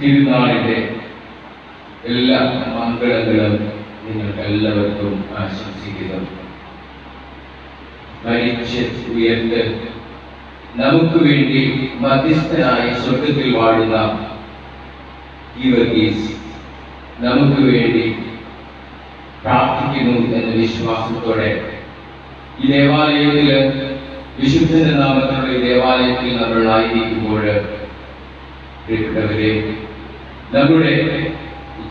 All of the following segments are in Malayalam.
തിരുനാളിന്റെ എല്ലാ മംഗളങ്ങളും നിങ്ങൾക്ക് എല്ലാവർക്കും ആശംസിക്കുന്നു ഉയർത്ത് നമുക്ക് വേണ്ടി മധ്യസ്ഥനായി സ്വർഗത്തിൽ വാഴുന്ന നമുക്ക് വേണ്ടി പ്രാർത്ഥിക്കുന്നു എന്ന വിശ്വാസത്തോടെ ഈ ദേവാലയത്തിൽ വിശുദ്ധന്റെ നാമത്തിലുള്ള ഈ ദേവാലയത്തിൽ നമ്മൾ ആയിരിക്കുമ്പോൾ പ്രിയപ്പെട്ടവരെ നമ്മുടെ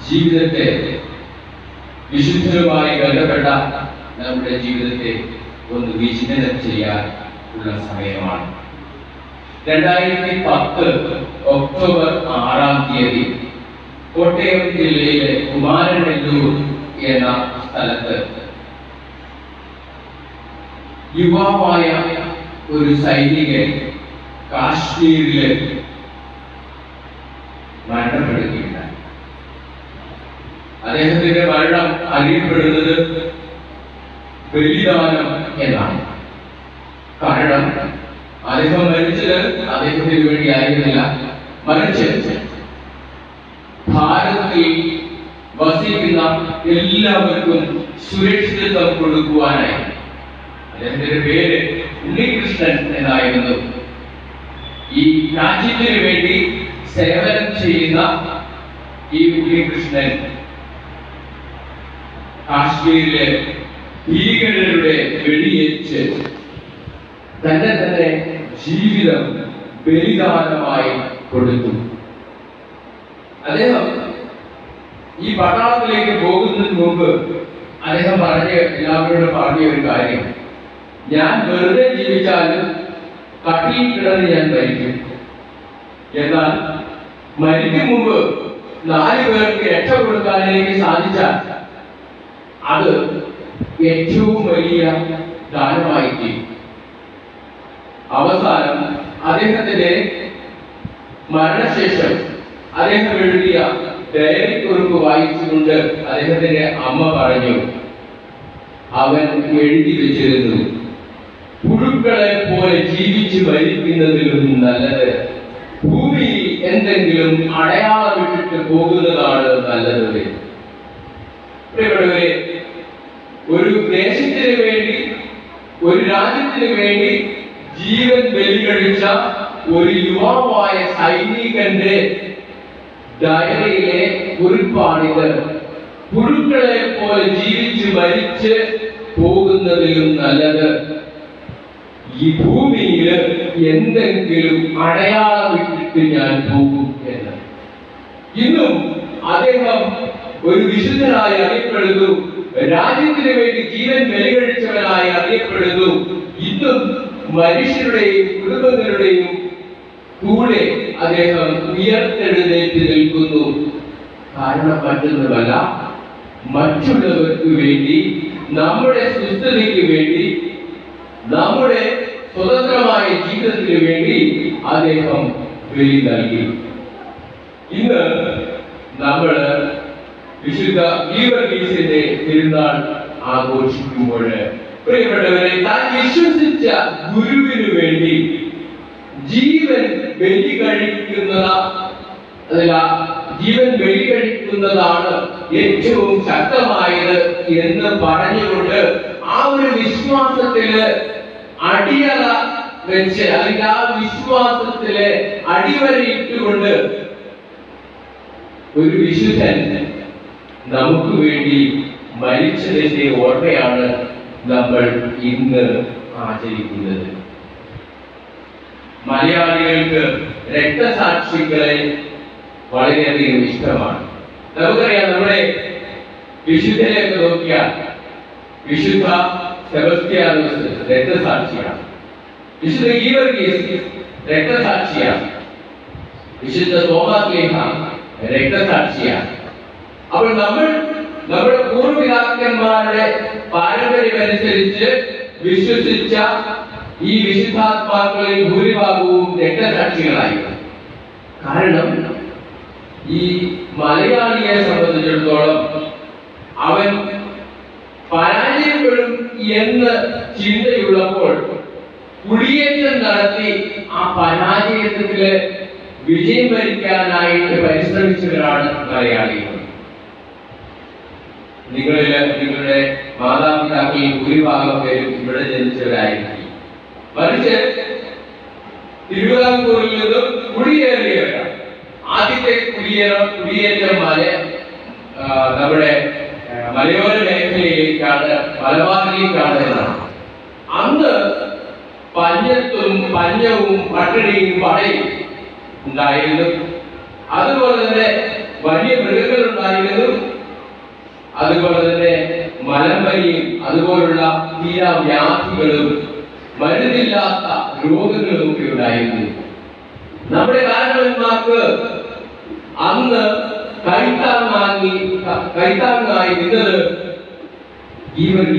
ജീവിതത്തെ വിശുദ്ധരുമായി ബന്ധപ്പെട്ട നമ്മുടെ ജീവിതത്തെ ഒന്ന് വിചിന്തനം ചെയ്യാൻ ഉള്ള സമയമാണ്. രണ്ടായിരത്തി പത്ത് ഒക്ടോബർ ആറാം തീയതി കോട്ടയം ജില്ലയിലെ കുമാരനെല്ലൂർ എന്ന സ്ഥലത്ത് യുവാവായ ഒരു സൈനികൻ കാശ്മീരിൽ മരണപ്പെടുകയുണ്ടായി അദ്ദേഹത്തിന്റെ മരണം അറിയപ്പെടുന്നത് ബലിദാനം എന്നാണ്. കാരണം അദ്ദേഹം മരിച്ചത് അദ്ദേഹത്തിന് വേണ്ടി ആയിരുന്നില്ല മരിച്ചത്. ഭാരതത്തിൽ വസിക്കുന്ന എല്ലാവർക്കും സുരക്ഷിതത്വം കൊടുക്കുവാനായി. അദ്ദേഹത്തിന്റെ പേര് ഉണ്ണികൃഷ്ണൻ എന്നായിരുന്നു. ഈ രാജ്യത്തിന് വേണ്ടി സേവനം ചെയ്യുന്ന ഈ ഉണ്ണികൃഷ്ണൻ കാശ്മീരിലെ ഭീകരരുടെ വെടിയേറ്റ് തന്നെ തന്നെ ജീവിതം ബലിദാനമായി കൊടുത്തു. അദ്ദേഹം ഈ പട്ടാളത്തിലേക്ക് പോകുന്നതിന് മുമ്പ് അദ്ദേഹം പറഞ്ഞ എല്ലാവരോടും പറഞ്ഞ ഒരു കാര്യം. ഞാൻ വെറുതെ ജീവിച്ചാലും കട്ടിയിൽ കിടന്ന് ഞാൻ മരിക്കും. എന്നാൽ മരിക്കും മുമ്പ് നാല് പേർക്ക് രക്ഷ കൊടുക്കാൻ എനിക്ക് സാധിച്ചാൽ അത് ഏറ്റവും വലിയ ദാനമായി തീരും അവസാനം അദ്ദേഹത്തിന്റെ മരണശേഷം അദ്ദേഹം എഴുതിയ ഡയറി കുറിപ്പ് വായിച്ചുകൊണ്ട് അദ്ദേഹത്തിന്റെ അമ്മ പറഞ്ഞു അവൻ എഴുതി വെച്ചിരുന്നു. പുഴുക്കളെ പോലെ ജീവിച്ച് മരിക്കുന്നതിലും നല്ലത് എന്തെങ്കിലും അടയാളമിട്ടിട്ട് പോകുന്നതാണ് നല്ലത്. ഒരു ദേശത്തിന് വേണ്ടി ഒരു രാജ്യത്തിന് വേണ്ടി ജീവൻ ബലികഴിച്ച ഒരു യുവാവായ സൈനികന്റെ ഡയറിയിലെ കുറിപ്പാണിത്. പുഴുക്കളെ പോലെ ജീവിച്ച് മരിച്ച് പോകുന്നതിലും നല്ലത്. ഈ ഭൂമിയിൽ എന്തെങ്കിലും അടയാളമിട്ടിട്ട് ഞാൻ പോകും എന്ന്. ഇന്നും അദ്ദേഹം ഒരു വിശുദ്ധനായി അറിയപ്പെടുന്നു. രാജ്യത്തിന് വേണ്ടി ജീവൻ ബലികഴിച്ചവനായി അറിയപ്പെടുന്നു. ഇന്നും മനുഷ്യരുടെയും കുടുംബങ്ങളുടെയും കൂടെ അദ്ദേഹം ഉയർത്തെഴുന്നേറ്റ് നിൽക്കുന്നു. കാരണം മറ്റൊന്നുമല്ല മറ്റുള്ളവർക്ക് വേണ്ടി നമ്മുടെ സുസ്ഥിതിക്ക് വേണ്ടി നമ്മുടെ സ്വതന്ത്രമായ ജീവിതത്തിന് വേണ്ടി അദ്ദേഹം ബലി നൽകി ഇന്ന് നമ്മൾ വിശുദ്ധ ഗീവർഗീസിന്റെ തിരുനാൾ ആഘോഷിക്കുമ്പോൾ പ്രിയപ്പെട്ടവരെ താൻ വിശ്വസിച്ച ഗുരുവിനു വേണ്ടി ജീവൻ ബലി കഴിക്കുന്നത അതല്ല ജീവൻ ബലി കഴിക്കുന്നതാണ് ഏറ്റവും ശക്തമായത് എന്ന് പറഞ്ഞുകൊണ്ട് ആ ഒരു വിശ്വാസത്തിൽ അടിയറ വെച്ച് അല്ലെങ്കിൽ ആ വിശ്വാസത്തിലെ അടിവരയിട്ടുകൊണ്ട് ഒരു വിശുദ്ധൻ നമുക്ക് വേണ്ടി മരിച്ചതിന്റെ ഓർമ്മയാണ് നമ്മൾ ഇന്ന് ആചരിക്കുന്നത്. മലയാളികൾക്ക് രക്തസാക്ഷികളെ വളരെയധികം ഇഷ്ടമാണ്. നമുക്കറിയാം നമ്മുടെ വിശുദ്ധനെയൊക്കെ നോക്കിയാൽ വിശുദ്ധ സെബസ്ത്യാനോസ് രക്തസാക്ഷിയാണ്. വിശുദ്ധ ഗീവർഗീസ് രക്തസാക്ഷിയാണ് വിശുദ്ധ തോമാസ്ലേഹ രക്തസാക്ഷിയാണ് അപ്പോൾ നമ്മൾ നമ്മുടെ പൂർവപിതാക്കന്മാരുടെ പാരമ്പര്യമനുസരിച്ച് വിശ്വസിച്ച ഈ വിശുദ്ധാത്മാക്കളിൽ ഭൂരിഭാഗവും രക്തസാക്ഷികളായി. കാരണം ഈ മലയാളിയെ സംബന്ധിച്ചിടത്തോളം അവൻ പരാജയപ്പെടും എന്ന് ചിന്തയുള്ളപ്പോൾ കുടിയേറ്റം നടത്തി ആ പരാജയത്തിൽ വിജയം വരിക്കാനായിട്ട് പരിശ്രമിച്ചവരാണ് മലയാളികൾ. നിങ്ങളിൽ നിങ്ങളുടെ മാതാപിതാക്കളിൽ ഭൂരിഭാഗം പേരും ഇവിടെ ജനിച്ചവരായിരിക്കും. മറിച്ച് തിരുവിതാംകൂറിൽ നിന്നും കുടിയേറിയവരാണ്. ആദ്യത്തെ കുടിയേറ കുടിയേറ്റം മല നമ്മുടെ മലയോര മേഖലയിലേക്കാണ് മലബാറിലേക്കാണ് എന്നാണ് അന്ന് പഞ്ഞത്തും പഞ്ഞവും പട്ടിണിയും പടയും ഉണ്ടായിരുന്നു. അതുപോലെ തന്നെ വലിയ മൃഗങ്ങൾ ഉണ്ടായിരുന്നു. അതുപോലെ തന്നെ മലമ്പനിയും അതുപോലുള്ള തീരാവ്യാധികളും മരുന്നില്ലാത്ത രോഗങ്ങളും ഒക്കെ ഉണ്ടായിരുന്നു. നമ്മുടെ കാരണവന്മാർക്ക് അന്ന് കൈത്താങ്ങാങ്ങി കൈത്താങ്ങായി നിന്നത് ഈവൻ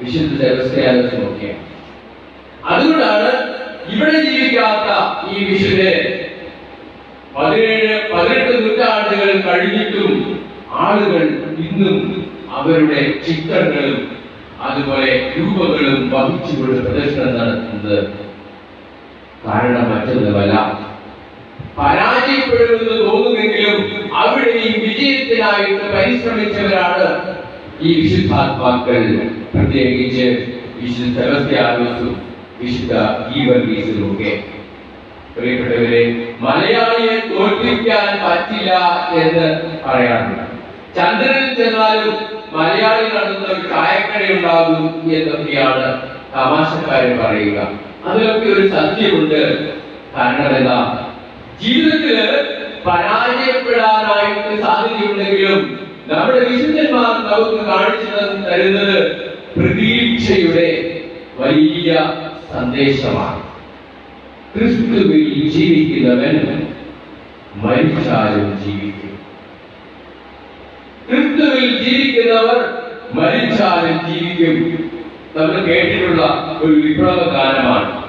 വിശുദ്ധ ദേവസ്ഥയാനും ഒക്കെയാണ് അതുകൊണ്ടാണ് ഇവിടെ ജീവിക്കാത്ത ഈ വിഷുവിനെ പതിനേഴ് പതിനെട്ട് നൂറ്റാണ്ടുകൾ കഴിഞ്ഞിട്ടും ആളുകൾ ഇന്നും അവരുടെ ചിത്രങ്ങളും അതുപോലെ രൂപങ്ങളും വഹിച്ചുകൊണ്ട് പ്രദർശനം നടത്തുന്നത് കാരണം മറ്റൊന്നുമല്ല. പരാജയപ്പെടുമെന്ന് തോന്നുമെങ്കിലും അവിടെയും വിജയത്തിനായിട്ട് പരിശ്രമിച്ചവരാണ് ഈ വിശുദ്ധാത്മാക്കൾ. പ്രത്യേകിച്ച് വിശുദ്ധ വിശുദ്ധ ഈ ഒക്കെ പ്രിയപ്പെട്ടവരെ മലയാളിയെ തോൽപ്പിക്കാൻ പറ്റില്ല എന്ന് പറയാറുണ്ട്. ചന്ദ്രനിൽ ചെന്നാലും മലയാളി നടന്ന ഒരു ചായക്കട ഉണ്ടാകും എന്നൊക്കെയാണ് തമാശക്കാരൻ പറയുക. അതിലൊക്കെ ഒരു സത്യമുണ്ട് കാരണം എന്താ ജീവിതത്തിൽ പരാജയപ്പെടാനായിട്ട് സാധ്യതയുണ്ടെങ്കിലും നമ്മുടെ വിശുദ്ധന്മാർ നമുക്ക് കാണിച്ചു തരുന്നത് പ്രതീക്ഷയുടെ വലിയ സന്ദേശമാണ്. ക്രിസ്തുവിൽ ജീവിക്കുന്നവൻ മരിച്ചാലും ജീവിക്കും. ക്രിസ്തുവിൽ ജീവിക്കുന്നവർ മരിച്ചാലും ജീവിക്കും. നമ്മൾ കേട്ടിട്ടുള്ള ഒരു വിപ്ലവ ഗാനമാണ്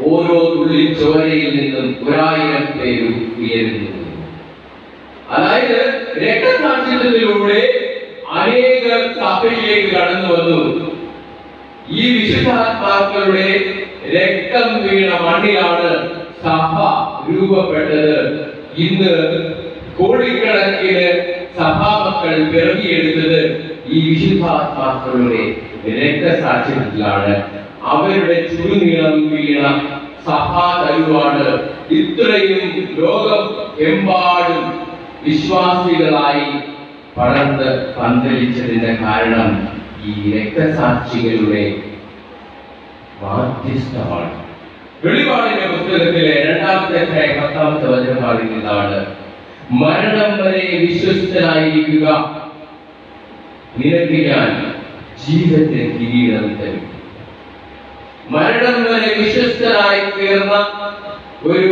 ഓരോ തുള്ളി ചോരയിൽ നിന്നും ഒരായിരം പേരും ഉയരുന്നു. അതായത് രക്തസാക്ഷിത്വത്തിലൂടെ അനേകർ സഭയിലേക്ക് കടന്നു വന്നു. ഈ വിശുദ്ധാത്മാക്കളുടെ രക്തം വീണ മണ്ണിലാണ് സഭ രൂപപ്പെട്ടത്. ഇന്ന് കോടിക്കണക്കിന് സഭാമക്കൾ പിറകിയെടുത്തത് ഈ വിശുദ്ധാത്മാക്കളുടെ രക്തസാക്ഷ്യത്തിലാണ് അവരുടെ ചുരുനീളം വീണ സഭാ തരുവാണ്. ഇത്രയും ലോകം എമ്പാടും വിശ്വാസികളായി പടർന്ന് പന്തലിച്ചതിന്റെ കാരണം ഈ രക്തസാക്ഷികളുടെ മാധ്യസ്ഥമാണ് വെളിപാടിന്റെ പുസ്തകത്തിലെ രണ്ടാമത്തെ പത്താമത്തെ വചനം പറയുന്നതാണ് മരണം വരെ വിശ്വസ്തനായിരിക്കുക. നിനക്ക് ഞാൻ ജീവന്റെ കിരീടം തരും. മരണം വരെ വിശ്വസ്തനായി തീർന്ന ഒരു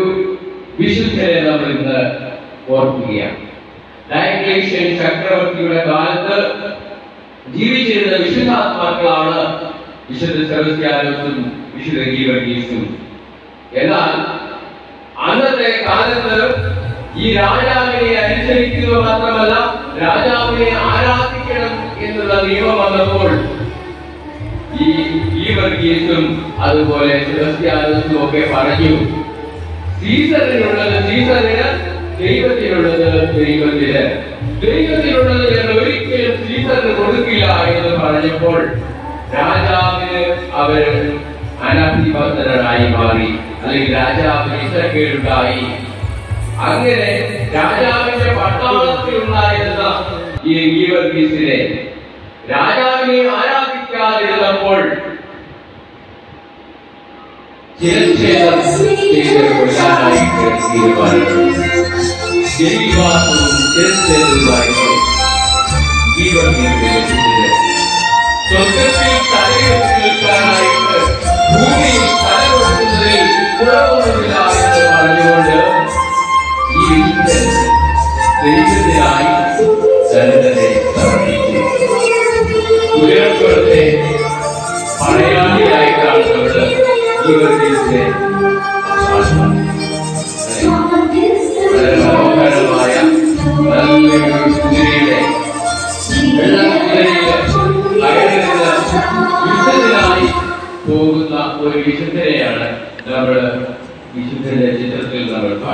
വിശുദ്ധനെ നമ്മൾ ഇന്ന് ഓർക്കുകയാണ് ചക്രവർത്തിയുടെ കാലത്ത് ജീവിച്ചിരുന്ന വിശുദ്ധാത്മാക്കളാണ് വിശുദ്ധ സെബസ്ത്യാനോസും വിശുദ്ധ ഗീവർഗീസും. എന്നാൽ അന്നത്തെ കാലത്ത് ഈ രാജാവിനെ അനുസരിക്കുക മാത്രമല്ല രാജാവിനെ ആരാധിക്കണം എന്നുള്ള നിയമം വന്നപ്പോൾ ഈ ഈ വർഗീസും അതുപോലെ സെബസ്ത്യാനോസും ഒക്കെ പറഞ്ഞു സീസറിനുള്ളത് സീസറിന് ദൈവത്തിനുള്ളത് ദൈവത്തിന്. ദൈവത്തിനുള്ളത് ഞാൻ ഒരിക്കലും സീസറിന് കൊടുക്കില്ല എന്ന് പറഞ്ഞപ്പോൾ രാജാവിന് അവർ അനഭിഭക്തരായി മാറി അല്ലെങ്കിൽ രാജാവിന് ഇഷ്ടക്കേടുണ്ടായി. അങ്ങനെ രാജാവിന്റെ പട്ടാളത്തിൽ ഉണ്ടായിരുന്ന ഈ ഗീവർഗീസിനെ രാജാവിനെ ആരാധിക്കാതിരുന്നപ്പോൾ Gelin şeyler, şeyler koşan ayıkları gibi var. Gelin bağımlılığın kez de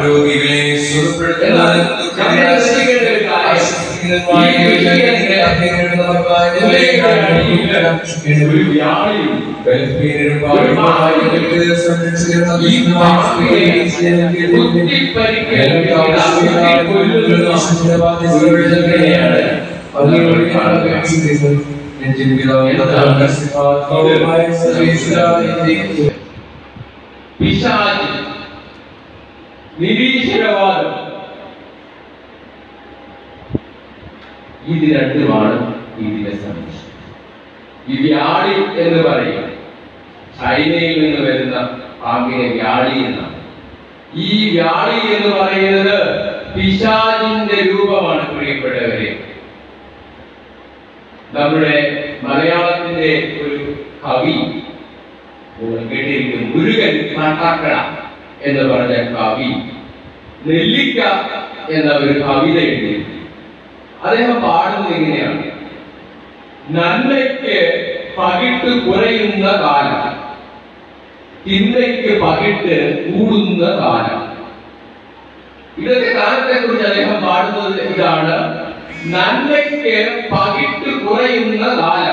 രോഗികളെ സുഖപ്പെടുത്തുന്നതിനും ദുഃഖിതരെ പിശാച് നിരീശ്വരവാദം. ഇത് രണ്ടുമാണ് ഇതിന്റെ സംരക്ഷിക്കുന്നത് ഈ വ്യാളി എന്ന് പറയുക ചൈനയിൽ നിന്ന് വരുന്ന പാമ്പിനെ വ്യാളി എന്നാണ്. ഈ വ്യാളി എന്ന് പറയുന്നത് പിശാചിന്റെ രൂപമാണ് പ്രിയപ്പെട്ടവരെ. നമ്മുടെ മലയാളത്തിന്റെ ഒരു കവി കേട്ടിരിക്കും മുരുകൻ കാട്ടാക്കട എന്ന് പറഞ്ഞ കവി നെല്ലിക്ക എന്ന ഒരു കവിത എഴുതി അദ്ദേഹം പാടുന്നത് ഇങ്ങനെയാണ് നന്മയ്ക്ക് പകിട്ട് കുറയുന്ന കാലം തിന്മയ്ക്ക് പകിട്ട് കൂടുന്ന കാലം. ഇതൊക്കെ കാലത്തെ കുറിച്ച് അദ്ദേഹം പാടുന്നത് ഇതാണ്. നന്മയ്ക്ക് പകിട്ട് കുറയുന്ന കാലം.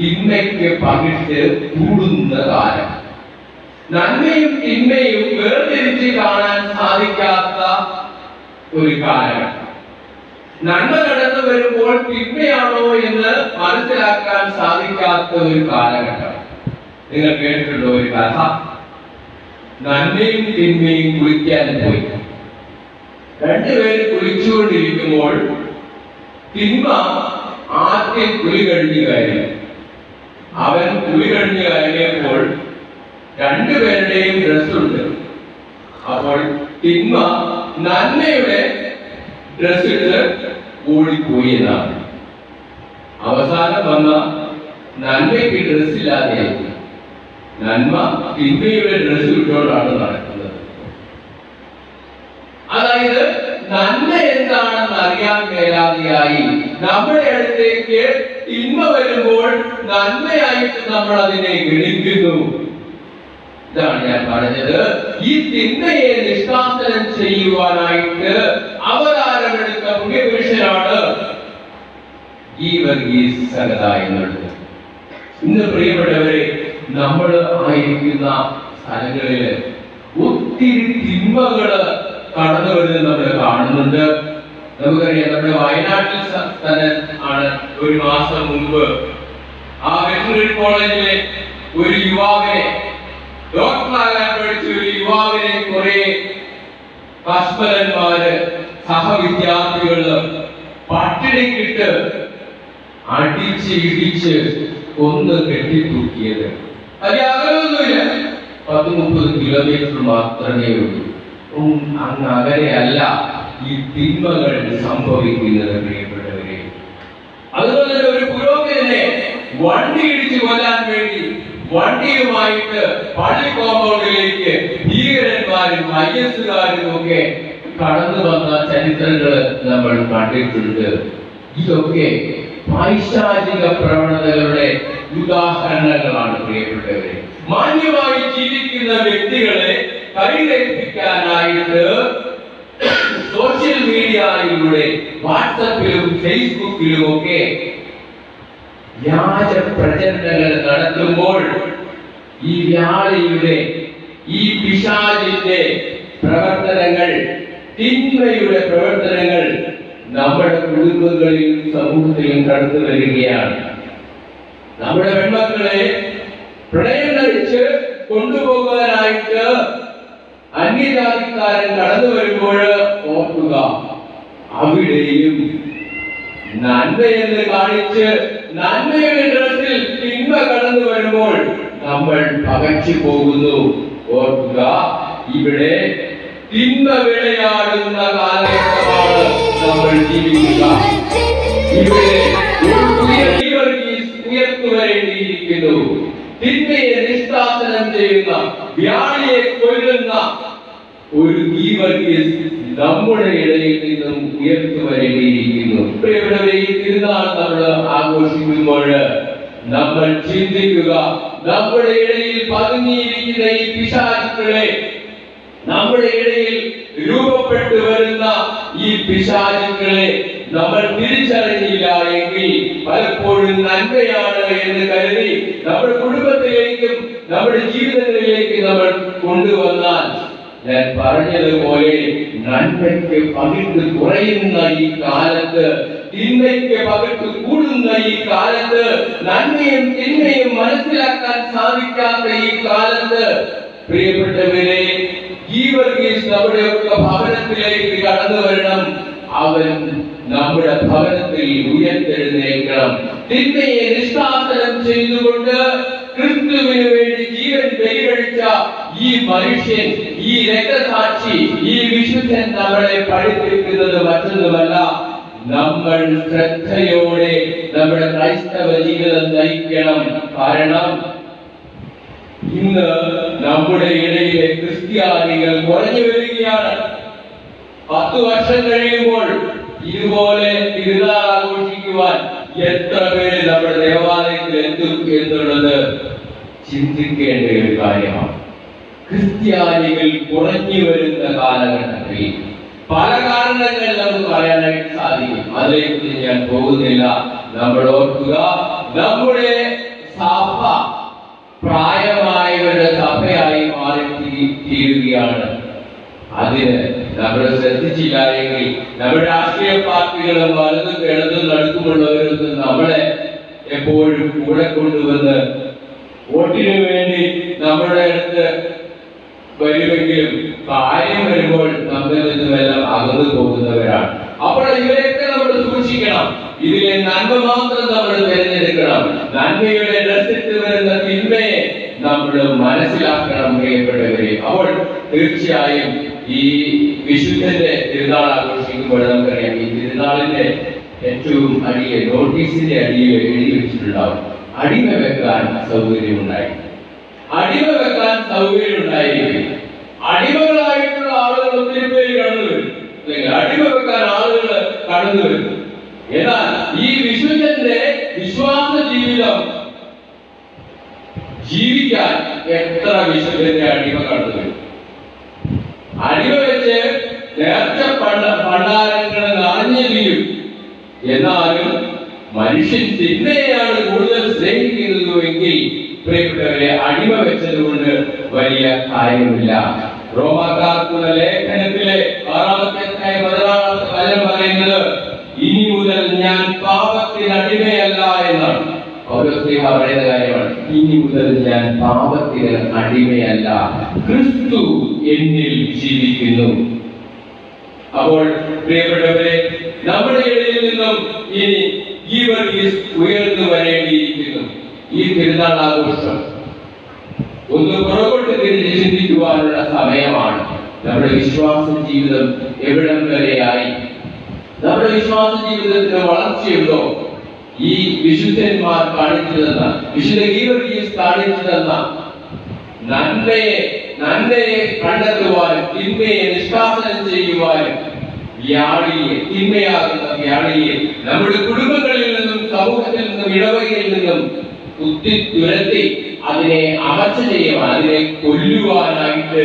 തിന്മയ്ക്ക് പകിട്ട് കൂടുന്ന കാലം. നന്മയും തിന്മയും വേർതിരിച്ച് കാണാൻ സാധിക്കാത്ത ഒരു കാലം നന്മ നടന്നു വരുമ്പോൾ തിന്മയാണോ എന്ന് മനസ്സിലാക്കാൻ സാധിക്കാത്ത ഒരു കാലഘട്ടം. നിങ്ങൾ കേട്ടിട്ടുള്ള ഒരു കഥ? നന്മയും തിന്മയും കുളിക്കാൻ പോയി. രണ്ടുപേരും കുളിച്ചുകൊണ്ടിരിക്കുമ്പോൾ തിന്മ ആദ്യം കുളി കഴിഞ്ഞു കയറി. അവൻ കുളി കഴിഞ്ഞു കഴിഞ്ഞപ്പോൾ രണ്ടുപേരുടെയും ഡ്രസ്സുണ്ട് അപ്പോൾ തിന്മ നന്മയുടെ ഡ്രസ് ഇട്ട് ഓടിപ്പോയി എന്നാണ്. അവസാനം വന്ന നന്മയ്ക്ക് ഡ്രസ് ഇല്ലാതെയായി. നന്മ തിന്മയുടെ ഡ്രസ് ഇട്ടുകൊണ്ടാണ് നടക്കുന്നത്. അതായത് നന്മ എന്താണെന്ന് അറിയാൻ മേലാതെയായി നമ്മുടെ അടുത്തേക്ക് തിന്മ വരുമ്പോൾ നന്മയായിട്ട് നമ്മൾ അതിനെ ഗണിക്കുന്നു. ഇതാണ് ഞാൻ പറഞ്ഞത്. ഈ തിന്മയെ നിഷ്കാസനം ചെയ്യുവാനായിട്ട് അവതാരമെടുത്ത പുണ്യപുരുഷനാണ് ഈ വർഗീസ് സഗത എന്നുള്ളത്. ഇന്ന് പ്രിയപ്പെട്ടവരെ നമ്മൾ ആയിരിക്കുന്ന സ്ഥലങ്ങളിൽ ഒത്തിരി തിന്മകൾ കടന്നു വരുന്നത് നമ്മൾ കാണുന്നുണ്ട്. നമുക്കറിയാം നമ്മുടെ വയനാട്ടിൽ തന്നെ ആണ് ഒരു മാസം മുമ്പ് ആ വെറ്ററിനറി കോളേജിലെ ഒരു യുവാവിനെ ഡോക്ടറാകാൻ പഠിച്ച ഒരു യുവാവിനെ കുറെ ഭസ്മരന്മാര് സഹവിദ്യാർത്ഥികൾ പട്ടിണിക്കിട്ട് അടിച്ച് ഇടിച്ച് കൊന്ന് കെട്ടിത്തൂക്കിയത്. അത് അകലൊന്നുമില്ല പത്ത് മുപ്പത് കിലോമീറ്റർ മാത്രമേ ഉള്ളൂ. അങ്ങ് അകലെയല്ല. ഈ തിന്മകൾ സംഭവിക്കുന്നത് പ്രിയപ്പെട്ടവരെ. അതുപോലെ തന്നെ ഒരു പുരോഹിതനെ വണ്ടി ഇടിച്ച് കൊല്ലാൻ വേണ്ടി വണ്ടിയുമായിട്ട് പള്ളി കോമ്പൗണ്ടിലേക്ക് ഭീകരന്മാരും ഐ ഒക്കെ കടന്നു വന്ന ചരിത്രങ്ങൾ നമ്മൾ കണ്ടിട്ടുണ്ട്. ഇതൊക്കെ പൈശാചിക പ്രവണതകളുടെ ഉദാഹരണങ്ങളാണ് പ്രിയപ്പെട്ടവരെ. മാന്യമായി ജീവിക്കുന്ന വ്യക്തികളെ സോഷ്യൽ മീഡിയയിലൂടെ വാട്സപ്പിലും ഫേസ്ബുക്കിലും ഒക്കെ വ്യാജ പ്രചരണങ്ങൾ നടത്തുമ്പോൾ ഈ വ്യാളിയുടെ ഈ പിശാചിന്റെ പ്രവർത്തനങ്ങൾ തിന്മയുടെ പ്രവർത്തനങ്ങൾ നമ്മുടെ കുടുംബങ്ങളിലും സമൂഹത്തിലും കടന്നു വരികയാണ്. നമ്മുടെ പെൺമക്കളെ പ്രണയം കഴിച്ച് കൊണ്ടുപോകാനായിട്ട് അന്യജാതിക്കാരൻ കടന്നു വരുമ്പോൾ ഓർക്കുക അവിടെയും നന്മയെന്ന് കാണിച്ച് നന്മയുടെ നിറത്തിൽ തിന്മ കടന്നു വരുമ്പോൾ നമ്മൾ പകച്ചു പോകുന്നു. ഓർക്കുക ഇവിടെ തിന്മ വിളയാടുന്ന കാലഘട്ടമാണ് നമ്മൾ ജീവിക്കുക. ഇവിടെ ഉയർത്തുവരേണ്ടിയിരിക്കുന്നു. തിന്മയെ നിഷ്കാസനം ചെയ്യുന്ന വ്യാളിയെ കൊല്ലുന്ന ഒരു ഗീവർഗീസ് നമ്മുടെ ഇടയിൽ നിന്നും ഉയർത്തു വരേണ്ടിയിരിക്കുന്നു. പ്രിയപ്പെട്ടവരെ ഈ തിരുനാൾ നമ്മൾ ആഘോഷിക്കുമ്പോൾ നമ്മൾ ചിന്തിക്കുക നമ്മുടെ ഇടയിൽ പതുങ്ങിയിരിക്കുന്ന ഈ പിശാചുകളെ നമ്മുടെ ഇടയിൽ രൂപപ്പെട്ടു വരുന്ന ഈ പിശാചുക്കളെ നമ്മൾ തിരിച്ചറിഞ്ഞില്ല എങ്കിൽ പലപ്പോഴും നന്മയാണ് എന്ന് കരുതി നമ്മുടെ കുടുംബത്തിലേക്കും നമ്മുടെ ജീവിതത്തിലേക്ക് നമ്മൾ കൊണ്ടുവന്നാൽ ഞാൻ പറഞ്ഞതുപോലെ നന്മയ്ക്ക് പകിട്ട് കുറയുന്ന ഈ കാലത്ത് തിന്മയ്ക്ക് പകിട്ട് കൂടുന്ന ഈ കാലത്ത് നന്മയും തിന്മയും മനസ്സിലാക്കാൻ സാധിക്കാത്ത ഈ കാലത്ത് പ്രിയപ്പെട്ടവരെ ജീവർഗീസ് നമ്മുടെയൊക്കെ ഭവനത്തിലേക്ക് കടന്നു വരണം. അവൻ നമ്മുടെ ഭവനത്തിൽ ഉയർത്തെഴുന്നേൽക്കണം. തിന്മയെ നിഷ്കാസനം ചെയ്തുകൊണ്ട് ക്രിസ്തുവിന് വേണ്ടി ജീവൻ ബലികഴിച്ച ഈ മനുഷ്യൻ ഈ രക്തസാക്ഷി ഈ വിശുദ്ധൻ നമ്മളെ പഠിപ്പിക്കുന്നത് മറ്റൊന്നുമല്ല. നമ്മൾ ശ്രദ്ധയോടെ നമ്മുടെ ക്രൈസ്തവ ജീവിതം നയിക്കണം. കാരണം ഇന്ന് നമ്മുടെ ഇടയിലെ ക്രിസ്ത്യാനികൾ കുറഞ്ഞു വരികയാണ്. പത്ത് വർഷം കഴിയുമ്പോൾ ഇതുപോലെ തിരുനാൾ ആഘോഷിക്കുവാൻ എത്ര പേര് നമ്മുടെ ദേവാലയത്തിൽ എത്തും എന്നുള്ളത് ചിന്തിക്കേണ്ട ഒരു കാര്യമാണ്. ക്രിസ്ത്യാനികൾ കുറഞ്ഞു വരുന്ന കാലഘട്ടത്തിൽ പല കാരണങ്ങൾ നമുക്ക് പറയാനായിട്ട് സാധിക്കും. അതിലേക്ക് ഞാൻ പോകുന്നില്ല. നമ്മൾ ഓർക്കുക നമ്മുടെ സഭ പ്രായമായവരുടെ സഭയായി മാറി തീരുകയാണ്. അതിന് നമ്മൾ ശ്രദ്ധിച്ചില്ല എങ്കിൽ നമ്മുടെ രാഷ്ട്രീയ പാർട്ടികളും വലതും ഇടതും നടുക്കുമുള്ളവരൊന്നും നമ്മളെ എപ്പോഴും കൂടെ കൊണ്ടുവന്ന് വോട്ടിന് വേണ്ടി നമ്മുടെ അടുത്ത് വരുമെങ്കിലും കാര്യം വരുമ്പോൾ നമ്മിൽ നിന്നുമെല്ലാം അകന്നു പോകുന്നവരാണ്. അപ്പോൾ ഇവരെയൊക്കെ നമ്മൾ സൂക്ഷിക്കണം. ഇതിലെ നന്മ മാത്രം നമ്മൾ തിരഞ്ഞെടുക്കണം. നന്മയുടെ രസത്തിൽ വരുന്ന തിന്മയെ നമ്മൾ മനസ്സിലാക്കണം പ്രിയപ്പെട്ടവരെ. അപ്പോൾ തീർച്ചയായും ഈ വിശുദ്ധന്റെ തിരുനാൾ ആഘോഷിക്കുമ്പോൾ നമുക്കറിയാം ഈ തിരുനാളിന്റെ ഏറ്റവും അടിയെ നോട്ടീസിന്റെ അടിയിൽ എഴുതി വെച്ചിട്ടുണ്ടാവും. അടിമ വെക്കാൻ സൗകര്യമുണ്ടായി അടിമ വെക്കാൻ സൗകര്യം ഉണ്ടായിരിക്കും അടിമകളായിട്ടുള്ള ആളുകൾ ഒത്തിരി പേര് കടന്നു വരും. അടിമ വെക്കാൻ ആളുകൾ കടന്നു വരും. എന്നാൽ ഈ വിശുദ്ധന്റെ വിശ്വാസ ജീവിതം ജീവിക്കാൻ എത്ര വിശുദ്ധന്റെ അടിമ കടന്നു വരും? അടിമ വെച്ച് നേർച്ച പണ്ട ഭണ്ഡാരങ്ങൾ നിറഞ്ഞു തീരും എന്നാലും മനുഷ്യൻ തിന്മയെയാണ് കൂടുതൽ സ്നേഹിക്കുന്നതുവെങ്കിൽ പ്രിയപ്പെട്ടവരെ അടിമ വെച്ചതുകൊണ്ട് വലിയ കാര്യമില്ല. റോമാക്കാർക്കുള്ള ലേഖനത്തിലെ ആറാമത്തെ പതിനാറാമത്തെ പറയുന്നത് ഇനി മുതൽ ഞാൻ പാപത്തിന് അടിമയല്ല എന്നാണ്. പൗരസ്ലിഹ കാര്യമാണ് ഇനി മുതൽ ഞാൻ പാപത്തിന് അടിമയല്ല. ക്രിസ്തു എന്നിൽ ജീവിക്കുന്നു. അപ്പോൾ പ്രിയപ്പെട്ടവരെ നമ്മുടെ ഇടയിൽ നിന്നും ഇനി ഈ വർഗീസ് ഉയർന്നു വരേണ്ടിയിരിക്കുന്നു. ഈ പെരുന്നാൾ ആഘോഷം ഒന്ന് പുറകോട്ട് തിരിഞ്ഞ് ചിന്തിക്കുവാനുള്ള സമയമാണ്. നമ്മുടെ വിശ്വാസ ജീവിതം എവിടം വരെയായി? നമ്മുടെ വിശ്വാസ ജീവിതത്തിന്റെ വളർച്ചയുണ്ടോ ഈ വിശുദ്ധന്മാർ കാണിച്ചു തന്ന വിശുദ്ധ ഗീവർഗീസ് കാണിച്ചു തന്ന നന്മയെ നന്മയെ കണ്ടെത്തുവാനും തിന്മയെ നിഷ്കാസനം ചെയ്യുവാനും വ്യാളിയെ തിന്മയാകുന്ന വ്യാളിയെ നമ്മുടെ കുടുംബങ്ങളിൽ നിന്നും സമൂഹത്തിൽ നിന്നും ഇടവകയിൽ നിന്നും കുത്തി തുരത്തി അതിനെ അകച്ചു ചെയ്യുവാൻ അതിനെ കൊല്ലുവാനായിട്ട്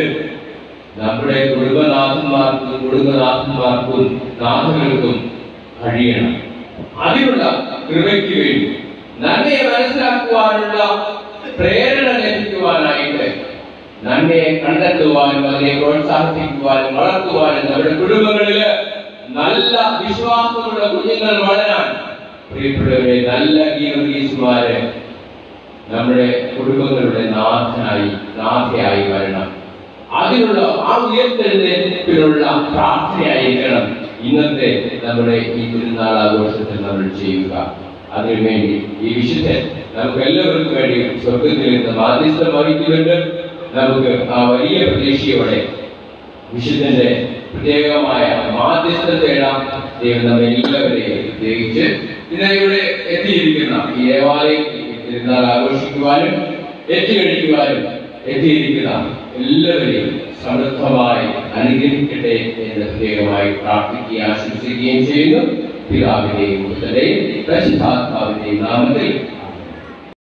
നമ്മുടെ കുടുംബനാഥന്മാർക്കും കുടുംബനാഥന്മാർക്കും നാഥകൾക്കും കഴിയണം. അതിനുള്ള കൃപയ്ക്ക് വേണ്ടി നന്മയെ മനസ്സിലാക്കുവാനുള്ള പ്രേരണ ലഭിക്കുവാനായിട്ട് നന്മയെ കണ്ടെത്തുവാനും അതിനെ പ്രോത്സാഹിപ്പിക്കുവാനും വളർത്തുവാനും നമ്മുടെ കുടുംബങ്ങളിൽ നല്ല വിശ്വാസമുള്ള കുഞ്ഞുങ്ങൾ വളരാൻ പ്രിയപ്പെട്ടവരെ നല്ല ഗീവർഗീസുമാര് നമ്മുടെ കുടുംബങ്ങളുടെ നാഥനായി നാഥയായി വരണം. അതിനുള്ള ആ ഉയർത്തെഴുന്നേൽപ്പിനുള്ള പ്രാർത്ഥനയായിരിക്കണം ഇന്നത്തെ നമ്മുടെ ഈ തിരുനാൾ ആഘോഷത്തിൽ നമ്മൾ ചെയ്യുക. അതിനുവേണ്ടി ഈ വിശുദ്ധൻ നമുക്ക് എല്ലാവർക്കും വേണ്ടി സ്വർഗത്തിൽ നിന്ന് മാധ്യസ്ഥം വഹിക്കുന്നുണ്ട്. നമുക്ക് ആ വലിയ പ്രതീക്ഷയോടെ വിശുദ്ധന്റെ പ്രത്യേകമായ മാധ്യസ്ഥം തേടാം. ദൈവം നമ്മെ എല്ലാവരെയും പ്രത്യേകിച്ച് ഇന്ന് ഇവിടെ എത്തിയിരിക്കുന്ന ഈ ദേവാലയത്തിൽ തിരുനാൾ ആഘോഷിക്കുവാനും എത്തിക്കഴിക്കുവാനും എത്തിയിരിക്കുന്ന എല്ലാവരെയും സമൃദ്ധമായി അനുഗ്രഹിക്കട്ടെ എന്ന് പ്രത്യേകമായി പ്രാർത്ഥിക്കുകയും ആശംസിക്കുകയും ചെയ്യുന്നു. പിതാവിന്റെയും പുത്രന്റെയും പരിശുദ്ധാത്മാവിന്റെയും നാമത്തിൽ